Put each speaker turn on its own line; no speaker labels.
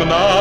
Kom